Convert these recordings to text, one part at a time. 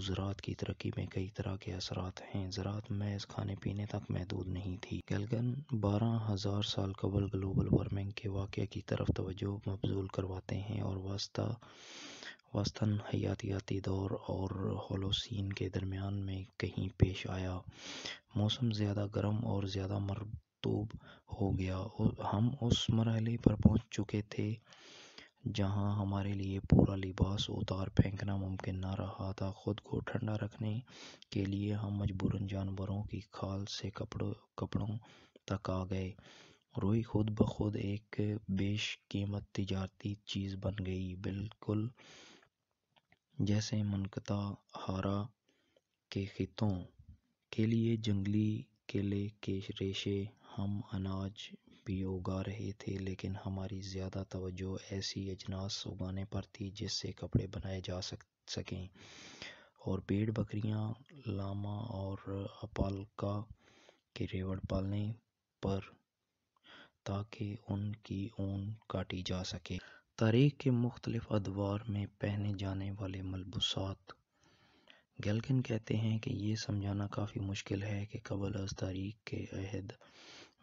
زراعت کی ترقی میں کئی طرح کے اثرات ہیں۔ زراعت محض کھانے پینے تک محدود نہیں تھی۔ گیلگن بارہ ہزار سال قبل گلوبل وارمنگ کے واقعہ کی طرف توجہ مبذول کرواتے ہیں اور وسطاً حیاتیاتی دور اور ہولوسین کے درمیان میں کہیں پیش آیا۔ موسم زیادہ گرم اور زیادہ مرطوب ہو گیا۔ ہم اس مرحلے پر پہنچ چکے تھے جہاں ہمارے لیے پورا لباس اتار پھینکنا ممکن نہ رہا تھا، خود کو ٹھنڈا رکھنے کے لیے ہم مجبوراً جانوروں کی کھال سے کپڑوں کپڑوں تک آ گئے۔ روئی خود بخود ایک بیش قیمت تجارتی چیز بن گئی۔ بالکل جیسے منقطع حرہ کے خطوں کے لیے، جنگلی کیلے کے ریشے، ہم اناج بھی اگا رہے تھے، لیکن ہماری زیادہ توجہ ایسی اجناس اگانے پر تھی جس سے کپڑے بنائے جا سکیں۔ اور بھیڑ بکریاں، لاما اور الپاکا کے ریوڑ پالنے پر تاکہ ان کی اون کاٹی جا سکے۔ تاریخ کے مختلف ادوار میں پہنے جانے والے ملبوسات۔ گیلگن کہتے ہیں کہ یہ سمجھنا کافی مشکل ہے کہ قبل از تاریخ کے عہد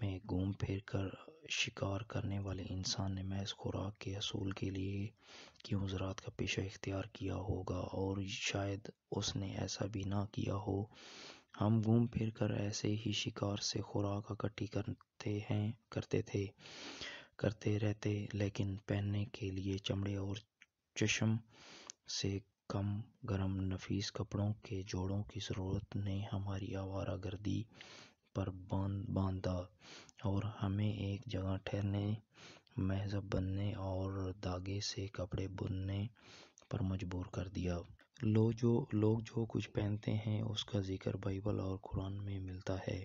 میں گھوم پھر کر شکار کرنے والے انسان نے محض خوراک کے حصول کے لیے کیوں زراعت کا پیشہ اختیار کیا ہوگا؟ اور شاید اس نے ایسا بھی نہ کیا ہو۔ ہم گھوم پھر کر ایسے ہی شکار سے خوراک اکٹھی کرتے تھے، کرتے رہتے، لیکن پہننے کے لیے چمڑے اور چشم سے کم گرم نفیس کپڑوں کے جوڑوں کی ضرورت نے ہماری آوارہ گردی پر باندھا اور ہمیں ایک جگہ ٹھہرنے مہذب بننے اور دھاگے سے کپڑے بننے پر مجبور کر دیا۔ لوگ جو کچھ پہنتے ہیں، اس کا ذکر بائبل اور قرآن میں ملتا ہے۔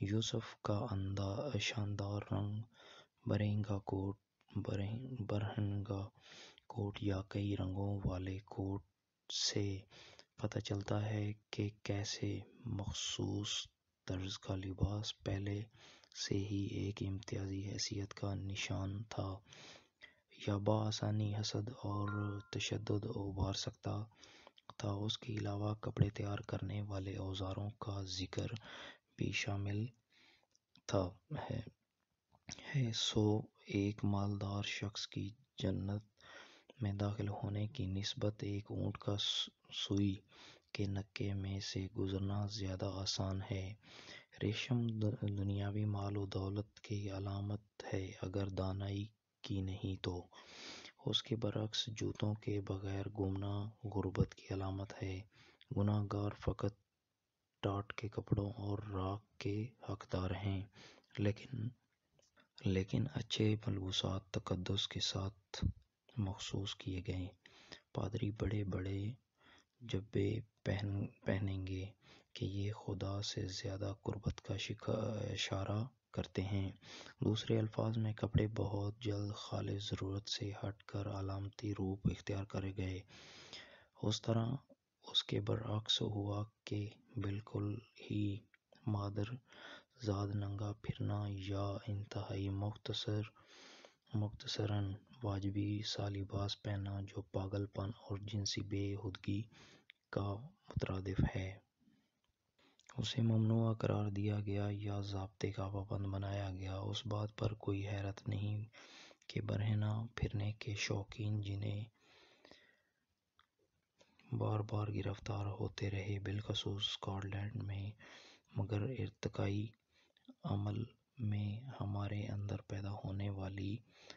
یوسف کا اندھا، شاندار رنگ، برہنگا کوٹ برہنگا کوٹ یا کئی رنگوں والے کوٹ سے پتہ چلتا ہے کہ کیسے مخصوص طرز کا لباس پہلے سے ہی ایک امتیازی حیثیت کا نشان تھا۔ یا بآسانی حسد اور تشدد ابھار سکتا تھا، اس کے علاوہ کپڑے تیار کرنے والے اوزاروں کا ذکر بھی شامل تھا۔ ہے، سو ایک مالدار شخص کی جنت میں داخل ہونے کی نسبت ایک اونٹ کا سوئی کے نکے میں سے گزرنا زیادہ آسان ہے۔ ریشم دنیاوی مال و دولت کی علامت ہے اگر دانائی کی نہیں تو۔ اس کے برعکس جوتوں کے بغیر گھومنا غربت کی علامت ہے۔ گنہگار گار فقط ٹاٹ کے کپڑوں اور راکھ کے حقدار ہیں لیکن اچھے ملبوسات تقدس کے ساتھ مخصوص کیے گئے۔ پادری بڑے بڑے جبے پہنیں گے کہ یہ خدا سے زیادہ قربت کا اشارہ کرتے ہیں۔ دوسرے الفاظ میں کپڑے بہت جلد خالص ضرورت سے ہٹ کر علامتی روپ اختیار کر گئے۔ اس طرح اس کے برعکس ہوا کہ بالکل ہی مادر، زاد ننگا پھرنا یا انتہائی مختصر مختصراً واجبی سا لباس پہننا جو پاگل پن اور جنسی بے ہودگی کا مترادف ہے۔ اسے ممنوع قرار دیا گیا یا ضابطے کا پابند بنایا گیا، اس بات پر کوئی حیرت نہیں کہ برہنہ پھرنے کے شوقین جنہیں بار بار گرفتار ہوتے رہے، بالخصوص اسکاٹ لینڈ میں، مگر ارتقائی عمل میں ہمارے اندر پیدا ہونے والی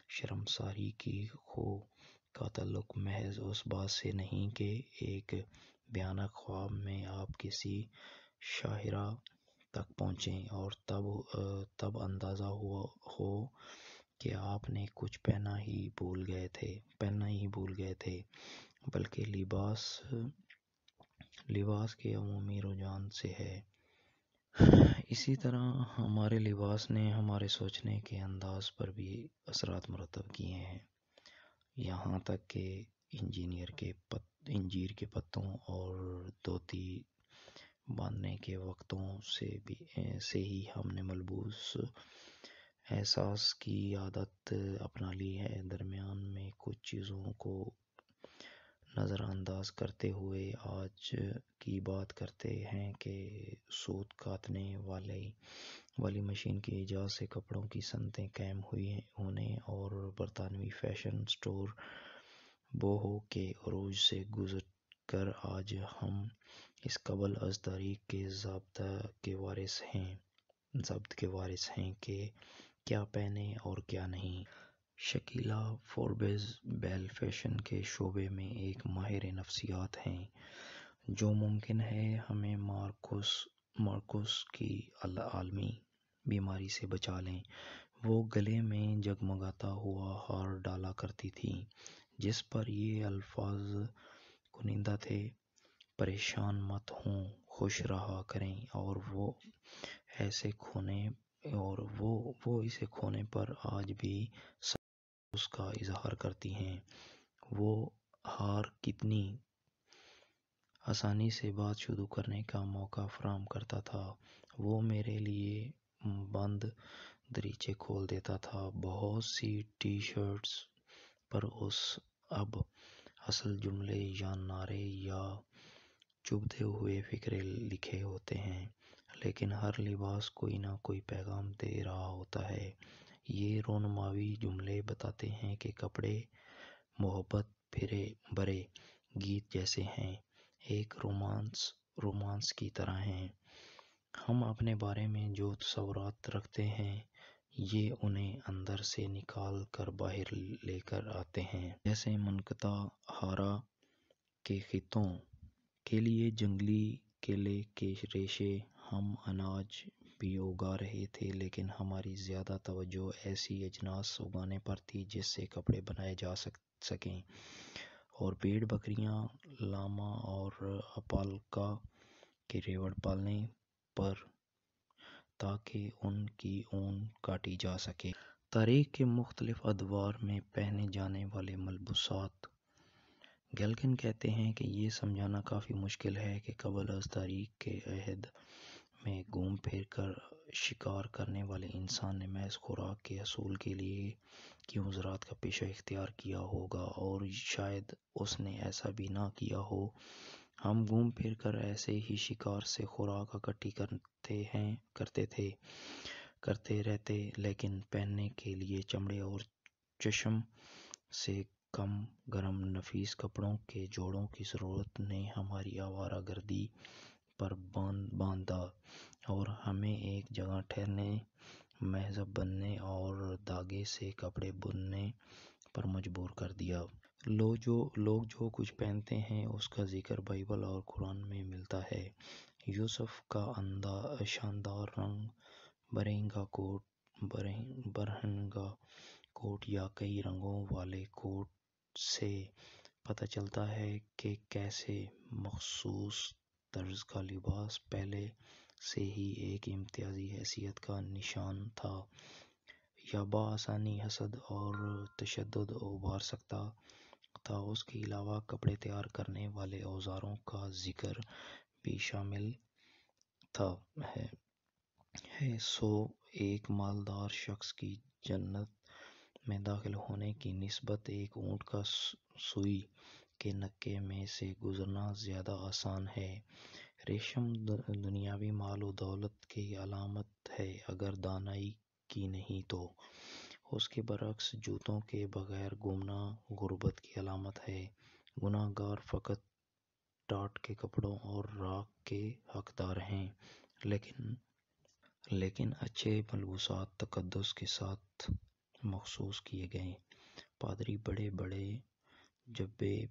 شرمساری کی خو کا تعلق محض اس بات سے نہیں کہ ایک بھیانک خواب میں آپ کسی شاہراہ تک پہنچیں اور تب تب اندازہ ہوا ہو کہ آپ نے کچھ پہننا ہی بھول گئے تھے۔ بلکہ لباس لباس کے عمومی رجحان سے ہے۔ اسی طرح ہمارے لباس نے ہمارے سوچنے کے انداز پر بھی اثرات مرتب کیے ہیں۔ یہاں تک کہ انجینئر کے پت، انجیر کے پتوں اور دھوتی باندھنے کے وقتوں سے بھی سے ہی ہم نے ملبوس احساس کی عادت اپنا لی ہے۔ درمیان میں کچھ چیزوں کو نظر انداز کرتے ہوئے آج کی بات کرتے ہیں کہ سوت کاتنے والے والی مشین کی ایجاد سے کپڑوں کی صنعتیں قائم ہوئی ہونے اور برطانوی فیشن اسٹور بوہو کے عروج سے گزر کر آج ہم اس قبل از تاریخ کے ضابط کے وارث ہیں کہ کیا پہنیں اور کیا نہیں۔ شکیلا فوربز بیل فیشن کے شعبے میں ایک ماہر نفسیات ہیں۔ جو ممکن ہے ہمیں مارکوس کی عالمی بیماری سے بچا لیں۔ وہ گلے میں جگمگاتا ہوا ہار ڈالا کرتی تھیں، جس پر یہ الفاظ کشیدہ تھے۔ پریشان مت ہوں، خوش رہا کریں۔ اور وہ ایسے کھونے، اور وہ وہ اسے کھونے پر آج بھی سخت افسوس کا اظہار کرتی ہیں۔ وہ ہار کتنی آسانی سے بات شروع کرنے کا موقع فراہم کرتا تھا۔ وہ میرے لیے بند دریچے کھول دیتا تھا۔ بہت سی ٹی شرٹس پر اس اب اصل جملے یا نعرے یا چبھتے ہوئے فقرے لکھے ہوتے ہیں، لیکن ہر لباس کوئی نہ کوئی پیغام دے رہا ہوتا ہے۔ یہ رونمائی جملے بتاتے ہیں کہ کپڑے محبت پھرے بھرے گیت جیسے ہیں، ایک رومانس رومانس کی طرح ہیں۔ ہم اپنے بارے میں جو تصورات رکھتے ہیں، یہ انہیں اندر سے نکال کر باہر لے کر آتے ہیں۔ جیسے منقطع ہارا کے خطوں کے لیے، جنگلی کیلے کے ریشے، ہم اناج بھی اگا رہے تھے، لیکن ہماری زیادہ توجہ ایسی اجناس اگانے پر تھی جس سے کپڑے بنائے جا سکیں اور بھیڑ بکریاں، لاما اور الپاکا کے ریوڑ پالنے پر تاکہ ان کی اون کاٹی جا سکے۔ تاریخ کے مختلف ادوار میں پہنے جانے والے ملبوسات گیلگن کہتے ہیں کہ یہ سمجھنا کافی مشکل ہے کہ قبل از تاریخ کے عہد میں گھوم پھر کر شکار کرنے والے انسان نے محض خوراک کے حصول کے لیے کیوں زراعت کا پیشہ اختیار کیا ہوگا اور شاید اس نے ایسا بھی نہ کیا ہو۔ ہم گھوم پھر کر ایسے ہی شکار سے خوراک اکٹھی کرتے رہتے، لیکن پہننے کے لیے چمڑے اور چشم سے کم گرم نفیس کپڑوں کے جوڑوں کی ضرورت نے ہماری آوارہ گردی پر باندھا اور ہمیں ایک جگہ ٹھہرنے، مہذب بننے اور دھاگے سے کپڑے بننے پر مجبور کر دیا۔ لوگ جو کچھ پہنتے ہیں، اس کا ذکر بائبل اور قرآن میں ملتا ہے یوسف کا اندھا، شاندار رنگ، برہنگا کوٹ برہنگا کوٹ یا کئی رنگوں والے کوٹ سے پتہ چلتا ہے کہ کیسے مخصوص طرز کا لباس پہلے سے ہی ایک امتیازی حیثیت کا نشان تھا۔ یا بآسانی حسد اور تشدد ابھار سکتا تھا، اس کے علاوہ کپڑے تیار کرنے والے اوزاروں کا ذکر بھی شامل تھا۔ ہے سو ایک مالدار شخص کی جنت میں داخل ہونے کی نسبت ایک اونٹ کا سوئی کے نکے میں سے گزرنا زیادہ آسان ہے۔ ریشم دنیاوی مال و دولت کی علامت ہے اگر دانائی کی نہیں تو۔ اس کے برعکس جوتوں کے بغیر گھومنا غربت کی علامت ہے۔ گنہگار فقط ٹاٹ کے کپڑوں اور راکھ کے حقدار ہیں، لیکن لیکن اچھے ملبوسات تقدس کے ساتھ مخصوص کیے گئے۔ پادری بڑے بڑے جبے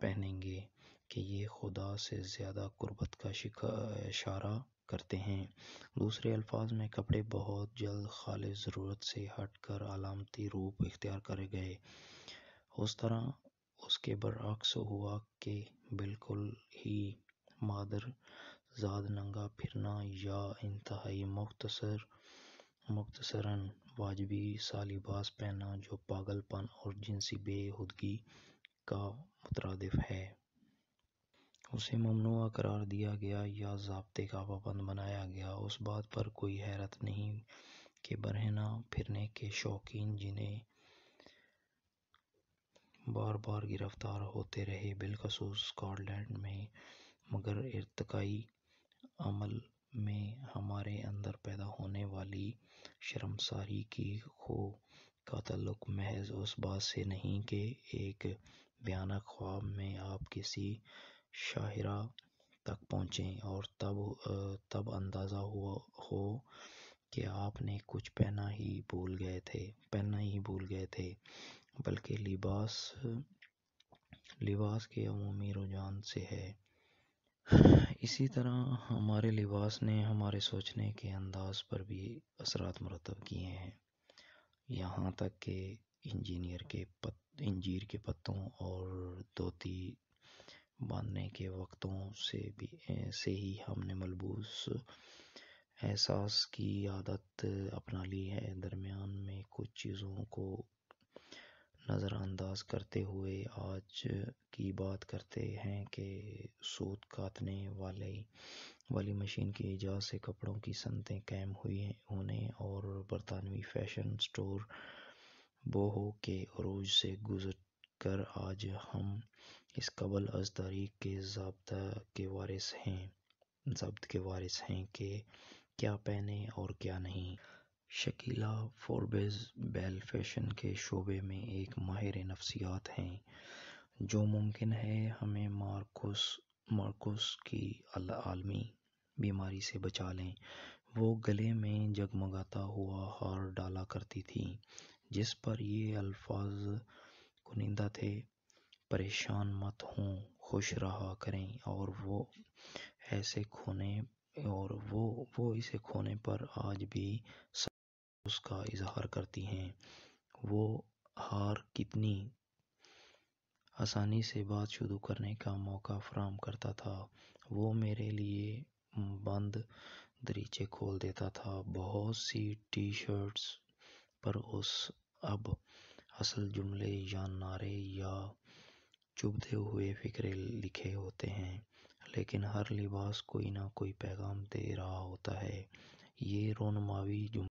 پہنیں گے کہ یہ خدا سے زیادہ قربت کا اشارہ کرتے ہیں۔ دوسرے الفاظ میں کپڑے بہت جلد خالص ضرورت سے ہٹ کر علامتی روپ اختیار کر گئے۔ اس طرح اس کے برعکس ہوا کہ بالکل ہی مادر زاد ننگا پھرنا یا انتہائی مختصر، مختصراً واجبی سا لباس پہننا جو پاگل پن اور جنسی بے ہودگی کا مترادف ہے۔ اسے ممنوع قرار دیا گیا یا ضابطے کا پابند بنایا گیا، اس بات پر کوئی حیرت نہیں کہ برہنہ پھرنے کے شوقین جنہیں بار بار گرفتار ہوتے رہے، بالخصوص اسکاٹ لینڈ میں، مگر ارتقائی عمل میں ہمارے اندر پیدا ہونے والی شرمساری کی خو کا تعلق محض اس بات سے نہیں کہ ایک بھیانک خواب میں آپ کسی شاہراہ تک پہنچیں اور تب تب اندازہ ہوا ہو کہ آپ نے کچھ پہننا ہی بھول گئے تھے بلکہ لباس لباس کے عمومی رجحان سے ہے۔ اسی طرح ہمارے لباس نے ہمارے سوچنے کے انداز پر بھی اثرات مرتب کیے ہیں، یہاں تک کہ انجینئر کے پت انجیر کے پتوں اور دھوتی باندھنے کے وقتوں سے بھی سے ہی ہم نے ملبوس احساس کی عادت اپنا لی ہے۔ درمیان میں کچھ چیزوں کو نظر انداز کرتے ہوئے آج کی بات کرتے ہیں کہ سوت کاتنے والی مشین کی ایجاد سے کپڑوں کی صنعتیں قائم ہوئی ہونے اور برطانوی فیشن اسٹور بوہو کے عروج سے گزر کر آج ہم اس قبل از تاریخ کے ضابط کے وارث ہیں کہ کیا پہنیں اور کیا نہیں۔ شکیلا فوربز بیل فیشن کے شعبے میں ایک ماہر نفسیات ہیں۔ جو ممکن ہے ہمیں مارکوس کی عالمی بیماری سے بچا لیں۔ وہ گلے میں جگمگاتا ہوا ہار ڈالا کرتی تھیں جس پر یہ الفاظ کشیدہ تھے: "پریشان مت ہوں، خوش رہا کریں" اور وہ ایسے کھونے اور وہ وہ اسے کھونے پر آج بھی سخت افسوس کا اظہار کرتی ہیں۔ وہ ہار کتنی آسانی سے بات شروع کرنے کا موقع فراہم کرتا تھا۔ وہ میرے لیے بند دریچے کھول دیتا تھا۔ بہت سی ٹی شرٹس پر اس اب اصل جملے یا نعرے یا چبھتے ہوئے فقرے لکھے ہوتے ہیں، لیکن ہر لباس کوئی نہ کوئی پیغام دے رہا ہوتا ہے۔ یہ رونمائی جملے